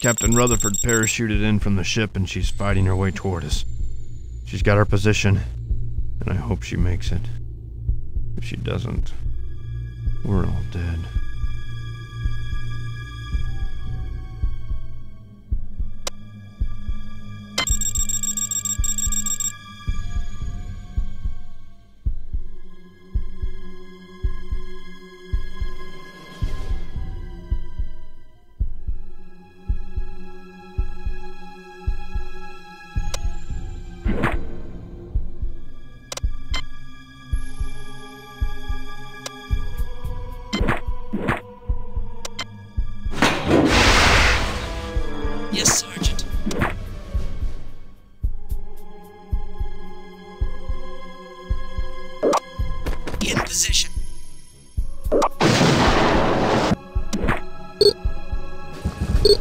Captain Rutherford parachuted in from the ship and she's fighting her way toward us. She's got our position, and I hope she makes it. If she doesn't, we're all dead.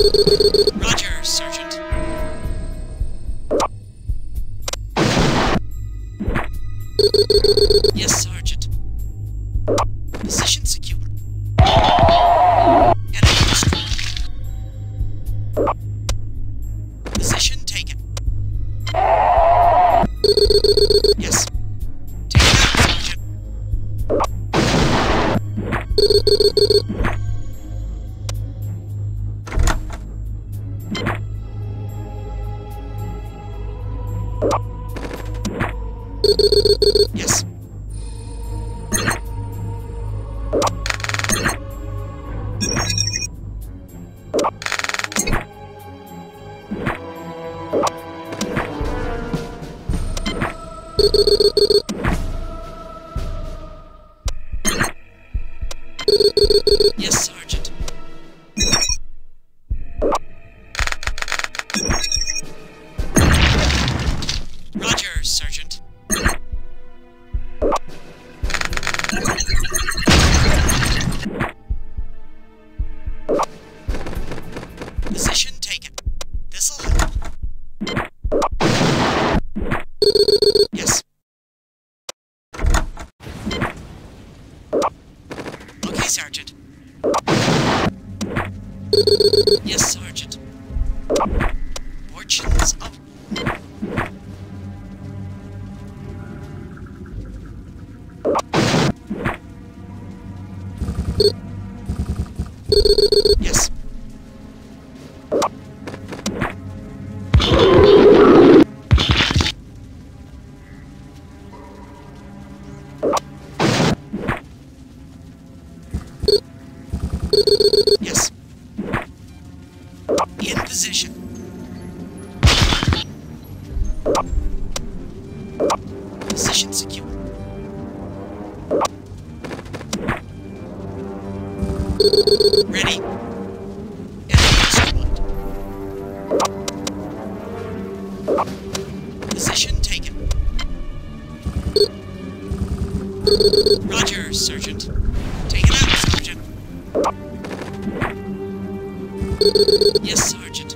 Roger, Sergeant. Yes, Sergeant. Position secure. Enemy destroyed. Position taken. Yes, Position taken. This'll help. Yes. Okay, Sergeant. Yes, Sergeant. Fortunes of. In position. Position secure. Ready. Enemy destroyed. Yes, Sergeant.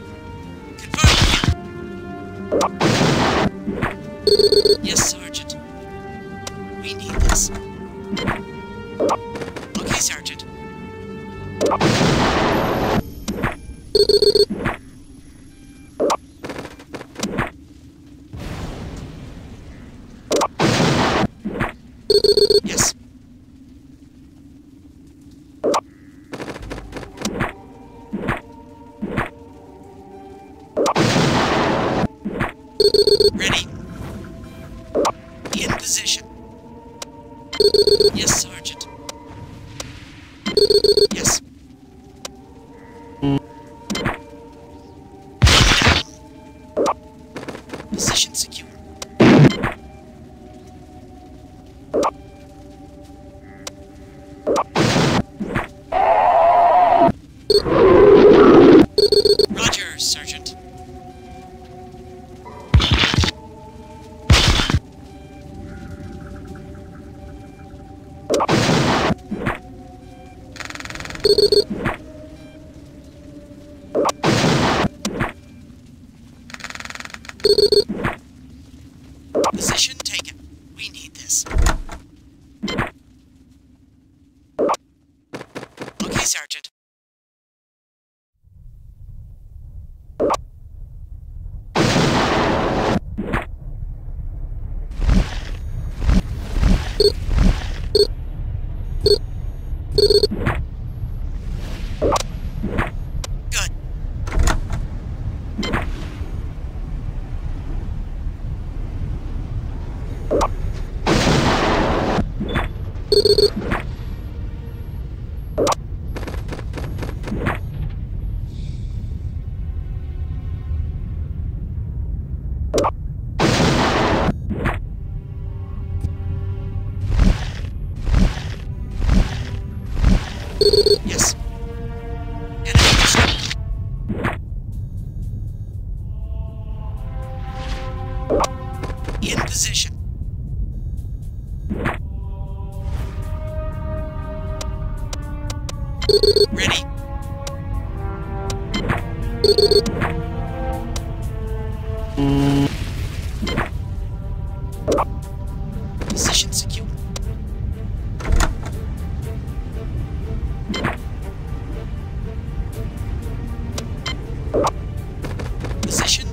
Ready. In position. Yes, Sergeant. Yes. Position secure. Roger, Sergeant. Session. In position. Ready. Position secure. Position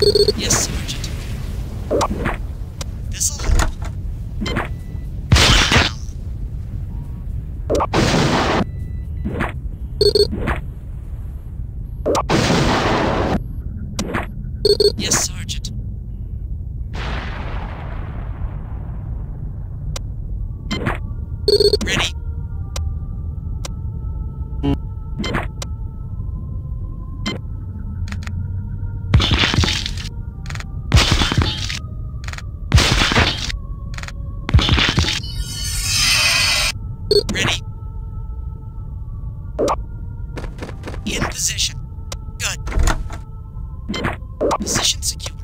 Yes, Sergeant. This'll help. One down. In position. Good. Position secure.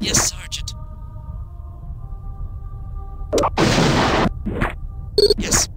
Yes, Sergeant. Yes.